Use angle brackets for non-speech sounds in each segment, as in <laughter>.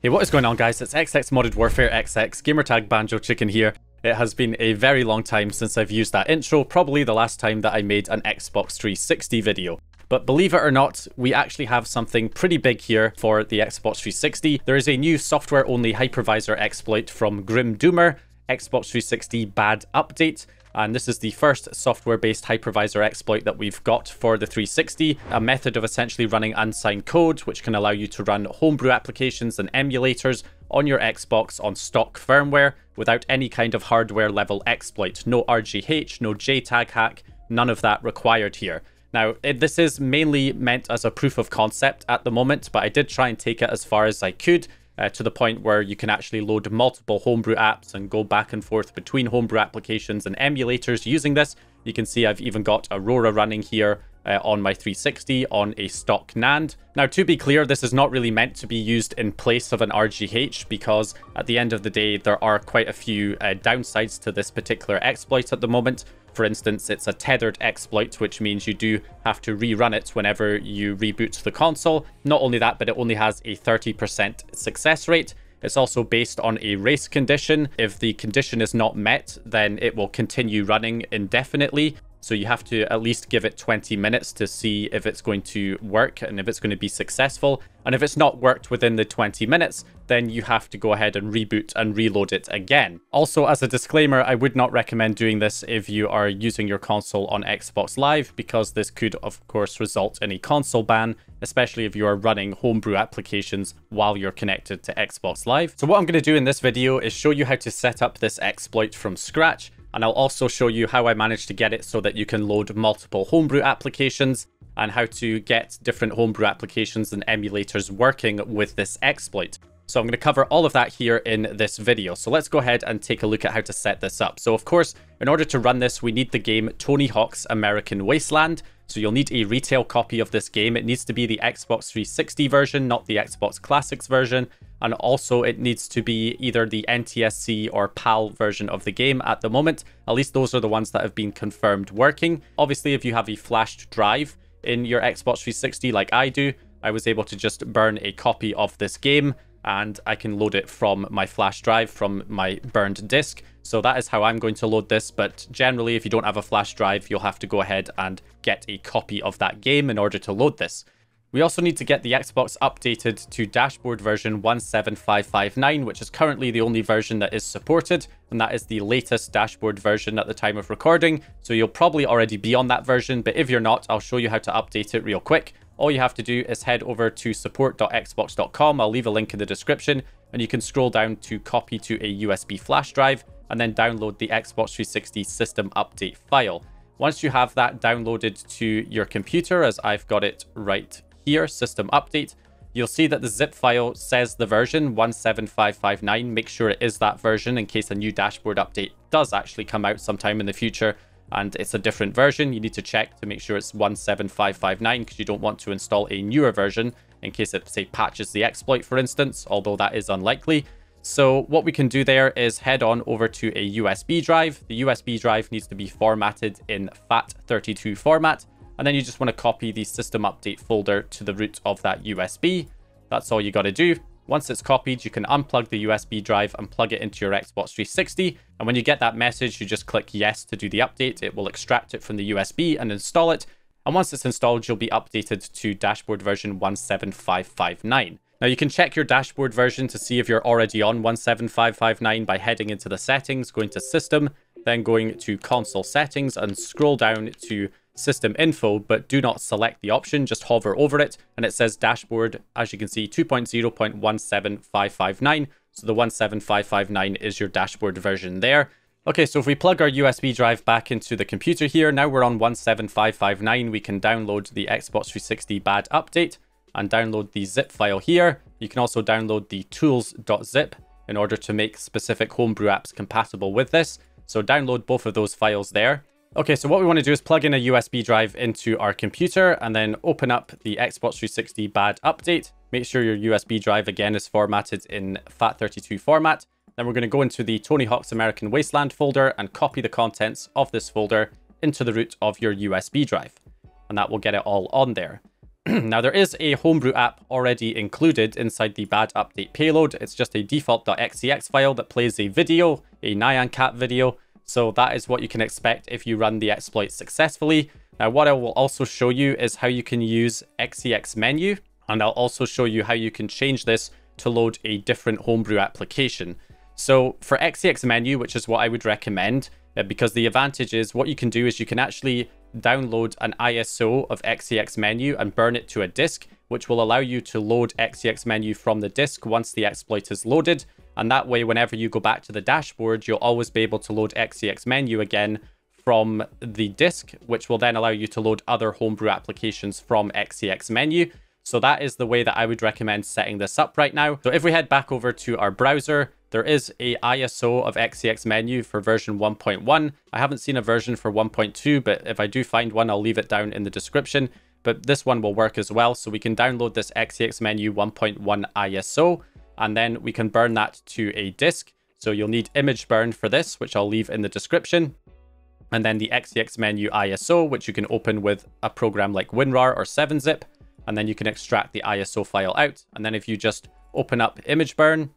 Hey, what is going on guys? It's XX Modded Warfare XX, Gamertag Banjo Chicken here. It has been a very long time since I've used that intro, probably the last time that I made an Xbox 360 video. But believe it or not, we actually have something pretty big here for the Xbox 360. There is a new software-only hypervisor exploit from Grim Doomer, Xbox 360 bad update and this is the first software-based hypervisor exploit that we've got for the 360, a method of essentially running unsigned code, which can allow you to run homebrew applications and emulators on your Xbox on stock firmware without any kind of hardware level exploit. No RGH, no JTAG hack, none of that required here. Now, this is mainly meant as a proof of concept at the moment, but I did try and take it as far as I could uh, to the point where you can actually load multiple homebrew apps and go back and forth between homebrew applications and emulators using this. You can see I've even got Aurora running here uh, on my 360 on a stock NAND. Now, to be clear, this is not really meant to be used in place of an RGH because at the end of the day, there are quite a few uh, downsides to this particular exploit at the moment. For instance, it's a tethered exploit, which means you do have to rerun it whenever you reboot the console. Not only that, but it only has a 30% success rate. It's also based on a race condition. If the condition is not met, then it will continue running indefinitely. So you have to at least give it 20 minutes to see if it's going to work and if it's going to be successful. And if it's not worked within the 20 minutes, then you have to go ahead and reboot and reload it again. Also, as a disclaimer, I would not recommend doing this if you are using your console on Xbox Live, because this could, of course, result in a console ban, especially if you are running homebrew applications while you're connected to Xbox Live. So what I'm going to do in this video is show you how to set up this exploit from scratch and I'll also show you how I managed to get it so that you can load multiple homebrew applications and how to get different homebrew applications and emulators working with this exploit. So I'm going to cover all of that here in this video. So let's go ahead and take a look at how to set this up. So of course, in order to run this, we need the game Tony Hawk's American Wasteland. So you'll need a retail copy of this game. It needs to be the Xbox 360 version, not the Xbox Classics version and also it needs to be either the NTSC or PAL version of the game at the moment. At least those are the ones that have been confirmed working. Obviously, if you have a flashed drive in your Xbox 360 like I do, I was able to just burn a copy of this game and I can load it from my flash drive from my burned disk. So that is how I'm going to load this, but generally if you don't have a flash drive, you'll have to go ahead and get a copy of that game in order to load this. We also need to get the Xbox updated to dashboard version 17559, which is currently the only version that is supported, and that is the latest dashboard version at the time of recording, so you'll probably already be on that version, but if you're not, I'll show you how to update it real quick. All you have to do is head over to support.xbox.com, I'll leave a link in the description, and you can scroll down to copy to a USB flash drive, and then download the Xbox 360 system update file. Once you have that downloaded to your computer, as I've got it right here, system update, you'll see that the zip file says the version 17559. Make sure it is that version in case a new dashboard update does actually come out sometime in the future and it's a different version. You need to check to make sure it's 17559 because you don't want to install a newer version in case it, say, patches the exploit, for instance, although that is unlikely. So what we can do there is head on over to a USB drive. The USB drive needs to be formatted in FAT32 format and then you just want to copy the system update folder to the root of that USB. That's all you got to do. Once it's copied, you can unplug the USB drive and plug it into your Xbox 360. And when you get that message, you just click yes to do the update. It will extract it from the USB and install it. And once it's installed, you'll be updated to dashboard version 17559. Now you can check your dashboard version to see if you're already on 17559 by heading into the settings, going to system, then going to console settings and scroll down to system info, but do not select the option, just hover over it, and it says dashboard, as you can see, 2.0.17559. So the 17559 is your dashboard version there. Okay, so if we plug our USB drive back into the computer here, now we're on 17559, we can download the Xbox 360 bad update and download the zip file here. You can also download the tools.zip in order to make specific homebrew apps compatible with this. So download both of those files there. Okay, so what we want to do is plug in a USB drive into our computer and then open up the Xbox 360 bad update. Make sure your USB drive again is formatted in FAT32 format. Then we're going to go into the Tony Hawk's American Wasteland folder and copy the contents of this folder into the root of your USB drive. And that will get it all on there. <clears throat> now there is a homebrew app already included inside the bad update payload. It's just a default.xex file that plays a video, a Nyan Cat video. So that is what you can expect if you run the exploit successfully. Now what I will also show you is how you can use XEX menu and I'll also show you how you can change this to load a different homebrew application. So for XEX menu, which is what I would recommend, uh, because the advantage is what you can do is you can actually download an ISO of XEX menu and burn it to a disk, which will allow you to load XEX menu from the disk once the exploit is loaded. And that way, whenever you go back to the dashboard, you'll always be able to load XEX menu again from the disk, which will then allow you to load other homebrew applications from XEX menu. So that is the way that I would recommend setting this up right now. So if we head back over to our browser, there is a ISO of XEX menu for version 1.1. I haven't seen a version for 1.2, but if I do find one, I'll leave it down in the description. But this one will work as well. So we can download this XEX menu 1.1 ISO, and then we can burn that to a disk. So you'll need image burn for this, which I'll leave in the description. And then the XEX menu ISO, which you can open with a program like WinRAR or 7-zip. And then you can extract the ISO file out. And then if you just open up image burn,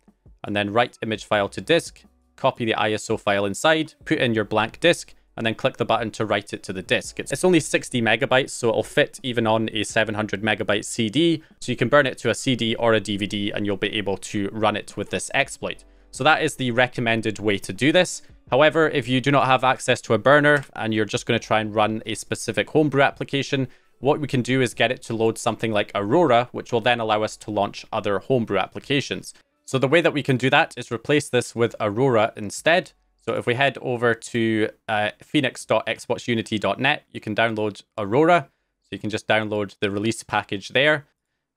and then write image file to disk, copy the ISO file inside, put in your blank disk, and then click the button to write it to the disk. It's, it's only 60 megabytes, so it'll fit even on a 700 megabyte CD. So you can burn it to a CD or a DVD and you'll be able to run it with this exploit. So that is the recommended way to do this. However, if you do not have access to a burner and you're just going to try and run a specific homebrew application, what we can do is get it to load something like Aurora, which will then allow us to launch other homebrew applications. So the way that we can do that is replace this with Aurora instead. So if we head over to uh, you can download Aurora. So you can just download the release package there.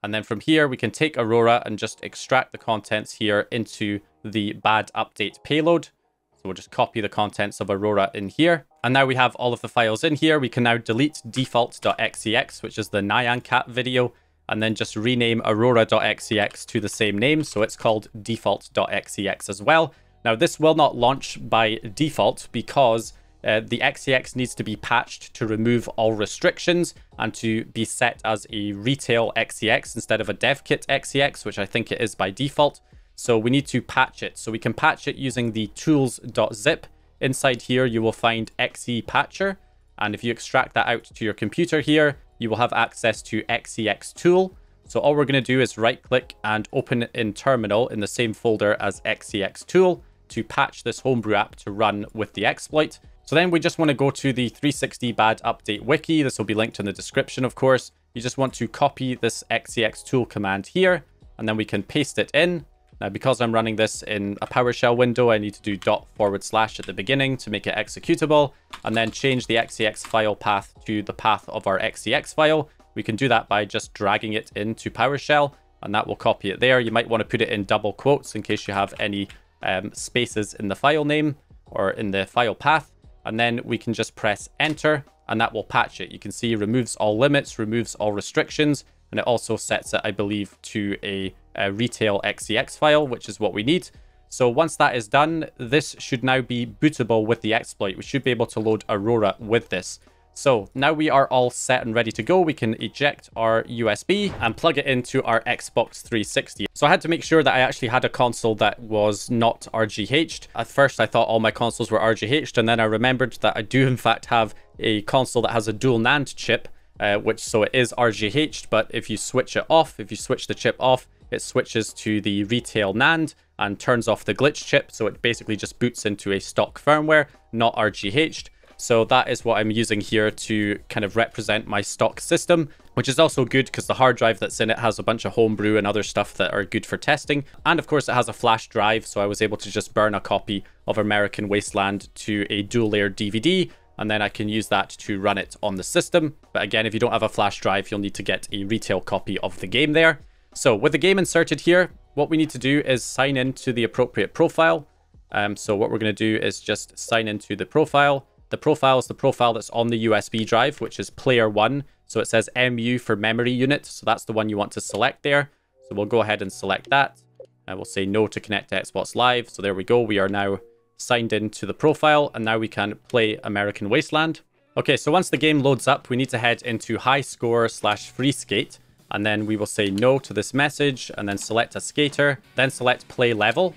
And then from here, we can take Aurora and just extract the contents here into the bad update payload. So we'll just copy the contents of Aurora in here. And now we have all of the files in here. We can now delete default.xex, which is the Nyan Cat video, and then just rename aurora.xex to the same name. So it's called default.xex as well. Now this will not launch by default because uh, the XEX needs to be patched to remove all restrictions and to be set as a retail XEX instead of a dev kit XEX, which I think it is by default. So we need to patch it. So we can patch it using the tools.zip. Inside here, you will find XE patcher. And if you extract that out to your computer here, you will have access to XEX tool. So all we're going to do is right click and open in terminal in the same folder as XEX tool to patch this homebrew app to run with the exploit. So then we just want to go to the 360 bad update wiki. This will be linked in the description, of course. You just want to copy this XCX tool command here, and then we can paste it in. Now, because I'm running this in a PowerShell window, I need to do dot forward slash at the beginning to make it executable, and then change the XCX file path to the path of our XCX file. We can do that by just dragging it into PowerShell, and that will copy it there. You might want to put it in double quotes in case you have any um, spaces in the file name or in the file path. And then we can just press enter, and that will patch it. You can see removes all limits, removes all restrictions, and it also sets it, I believe, to a, a retail XEX file, which is what we need. So once that is done, this should now be bootable with the exploit. We should be able to load Aurora with this. So now we are all set and ready to go. We can eject our USB and plug it into our Xbox 360. So I had to make sure that I actually had a console that was not RGH'd. At first I thought all my consoles were RGH'd and then I remembered that I do in fact have a console that has a dual NAND chip uh, which so it is RGH'd, but if you switch it off, if you switch the chip off, it switches to the retail NAND and turns off the glitch chip. So it basically just boots into a stock firmware, not RGH'd. So that is what I'm using here to kind of represent my stock system, which is also good because the hard drive that's in it has a bunch of homebrew and other stuff that are good for testing. And of course it has a flash drive, so I was able to just burn a copy of American Wasteland to a dual layer DVD and then I can use that to run it on the system. But again, if you don't have a flash drive, you'll need to get a retail copy of the game there. So with the game inserted here, what we need to do is sign in to the appropriate profile. Um, so what we're going to do is just sign into the profile. The profile is the profile that's on the USB drive, which is player one. So it says MU for memory unit. So that's the one you want to select there. So we'll go ahead and select that. And we'll say no to connect to Xbox Live. So there we go. We are now signed into the profile, and now we can play American Wasteland. Okay, so once the game loads up, we need to head into high score slash free skate. and then we will say no to this message and then select a skater, then select play level.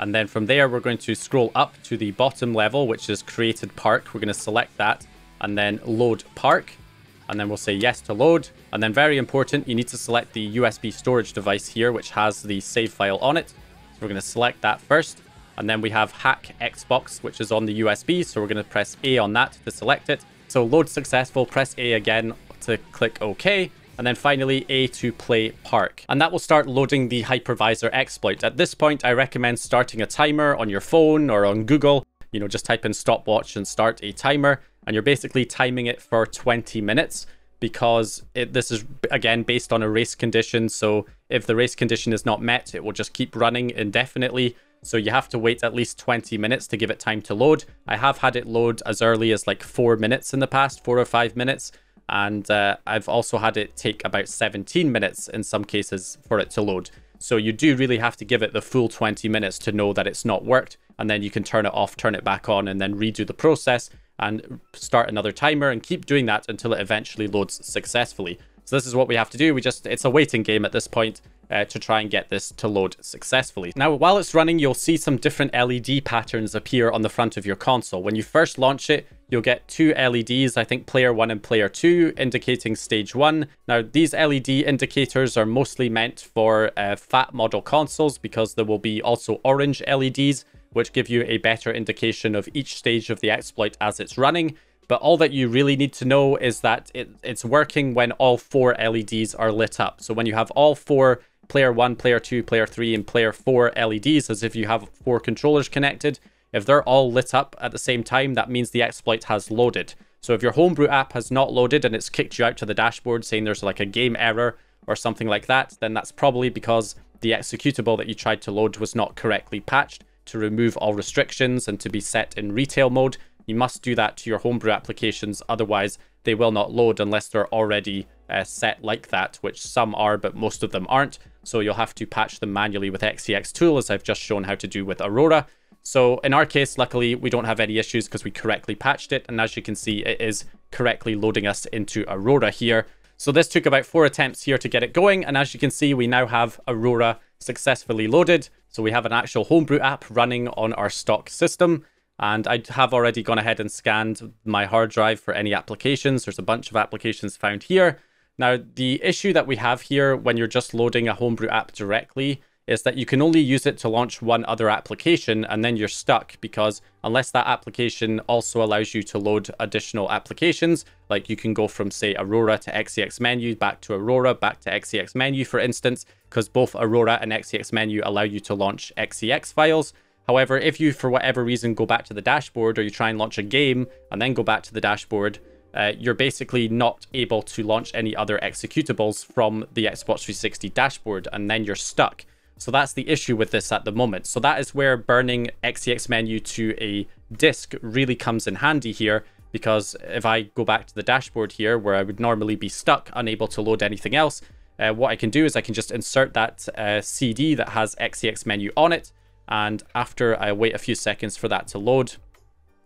And then from there, we're going to scroll up to the bottom level, which is created park. We're going to select that and then load park. And then we'll say yes to load. And then very important, you need to select the USB storage device here, which has the save file on it. So we're going to select that first. And then we have hack Xbox, which is on the USB. So we're going to press A on that to select it. So load successful, press A again to click OK and then finally A to play park. And that will start loading the hypervisor exploit. At this point, I recommend starting a timer on your phone or on Google. You know, just type in stopwatch and start a timer, and you're basically timing it for 20 minutes because it, this is, again, based on a race condition. So if the race condition is not met, it will just keep running indefinitely. So you have to wait at least 20 minutes to give it time to load. I have had it load as early as like four minutes in the past, four or five minutes and uh, I've also had it take about 17 minutes in some cases for it to load. So you do really have to give it the full 20 minutes to know that it's not worked, and then you can turn it off, turn it back on, and then redo the process and start another timer and keep doing that until it eventually loads successfully. So this is what we have to do. We just, it's a waiting game at this point uh, to try and get this to load successfully. Now, while it's running, you'll see some different LED patterns appear on the front of your console. When you first launch it, you'll get two LEDs, I think player one and player two, indicating stage one. Now, these LED indicators are mostly meant for uh, fat model consoles because there will be also orange LEDs, which give you a better indication of each stage of the exploit as it's running. But all that you really need to know is that it, it's working when all four LEDs are lit up. So when you have all four player one, player two, player three, and player four LEDs, as if you have four controllers connected, if they're all lit up at the same time, that means the exploit has loaded. So if your homebrew app has not loaded and it's kicked you out to the dashboard saying there's like a game error or something like that, then that's probably because the executable that you tried to load was not correctly patched to remove all restrictions and to be set in retail mode you must do that to your homebrew applications, otherwise they will not load unless they're already uh, set like that, which some are, but most of them aren't. So you'll have to patch them manually with XEX Tool, as I've just shown how to do with Aurora. So in our case, luckily, we don't have any issues because we correctly patched it. And as you can see, it is correctly loading us into Aurora here. So this took about four attempts here to get it going. And as you can see, we now have Aurora successfully loaded. So we have an actual homebrew app running on our stock system. And I have already gone ahead and scanned my hard drive for any applications. There's a bunch of applications found here. Now, the issue that we have here when you're just loading a Homebrew app directly is that you can only use it to launch one other application and then you're stuck because unless that application also allows you to load additional applications, like you can go from say Aurora to XEX menu, back to Aurora, back to XEX menu, for instance, because both Aurora and XEX menu allow you to launch XEX files. However, if you, for whatever reason, go back to the dashboard or you try and launch a game and then go back to the dashboard, uh, you're basically not able to launch any other executables from the Xbox 360 dashboard and then you're stuck. So that's the issue with this at the moment. So that is where burning XEX menu to a disk really comes in handy here because if I go back to the dashboard here where I would normally be stuck, unable to load anything else, uh, what I can do is I can just insert that uh, CD that has XEX menu on it and after I wait a few seconds for that to load,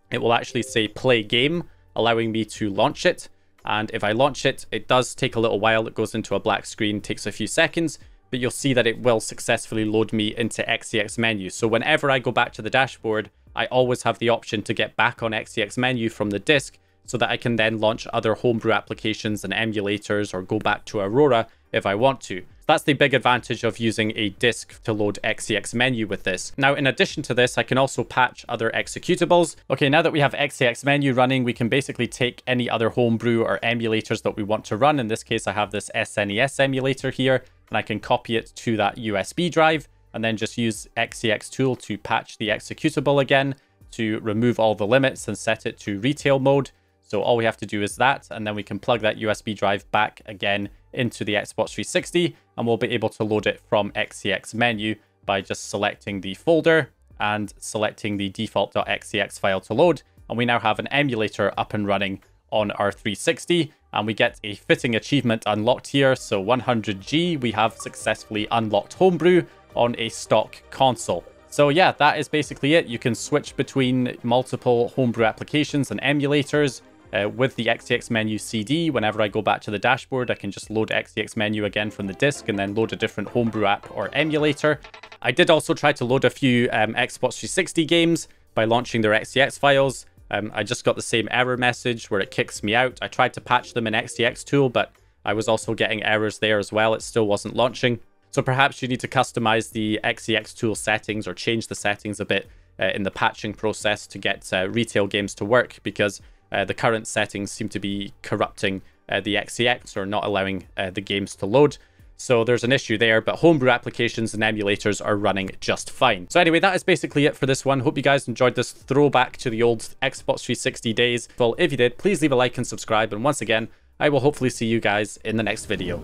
it will actually say play game, allowing me to launch it. And if I launch it, it does take a little while. It goes into a black screen, takes a few seconds, but you'll see that it will successfully load me into XEX menu. So whenever I go back to the dashboard, I always have the option to get back on XEX menu from the disk so that I can then launch other homebrew applications and emulators or go back to Aurora if I want to. That's the big advantage of using a disk to load XEX menu with this. Now, in addition to this, I can also patch other executables. Okay, now that we have XEX menu running, we can basically take any other homebrew or emulators that we want to run. In this case, I have this SNES emulator here, and I can copy it to that USB drive and then just use XEX tool to patch the executable again to remove all the limits and set it to retail mode. So all we have to do is that, and then we can plug that USB drive back again into the Xbox 360, and we'll be able to load it from XEX menu by just selecting the folder and selecting the default.xex file to load. And we now have an emulator up and running on our 360, and we get a fitting achievement unlocked here. So 100G, we have successfully unlocked Homebrew on a stock console. So yeah, that is basically it. You can switch between multiple homebrew applications and emulators uh, with the XEX menu CD, whenever I go back to the dashboard, I can just load XEX menu again from the disk and then load a different homebrew app or emulator. I did also try to load a few um, Xbox 360 games by launching their XEX files. Um, I just got the same error message where it kicks me out. I tried to patch them in XEX tool, but I was also getting errors there as well. It still wasn't launching. So perhaps you need to customize the XEX tool settings or change the settings a bit uh, in the patching process to get uh, retail games to work because the current settings seem to be corrupting uh, the XEX or not allowing uh, the games to load. So there's an issue there, but homebrew applications and emulators are running just fine. So anyway, that is basically it for this one. Hope you guys enjoyed this throwback to the old Xbox 360 days. Well, if you did, please leave a like and subscribe. And once again, I will hopefully see you guys in the next video.